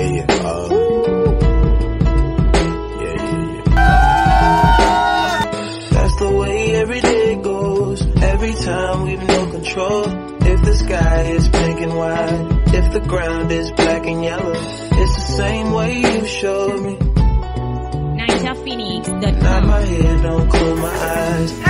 Yeah, yeah. Uh, yeah, yeah, yeah. That's the way every day goes. Every time we've no control. If the sky is pink and white, if the ground is black and yellow, it's the same way you showed me. NigelPhoenix.com. My head, don't close my eyes.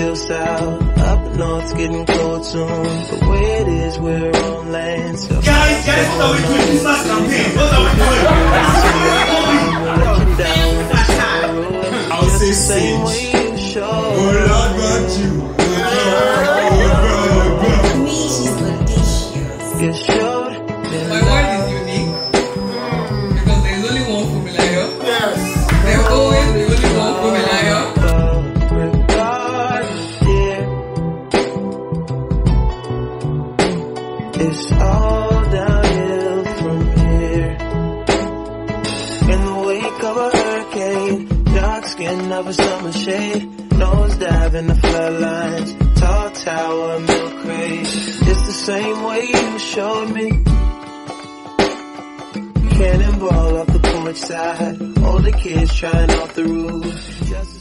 Feel south. Up north's getting cold soon. The way it is, we're on land. So Guys, guys, what are we doing? Christmas campaign. What are we doing? let you down with the sorrow. I'll say Just the same sage. Oh, you Oh showed. Lord, you. Me, she's delicious. You showed. It's all downhill from here. In the wake of a hurricane, dark skin of a summer shade, nose dive in the floodlines, tall tower, milk crate. It's the same way you showed me. Cannonball off the porch side, older kids trying off the roof. Just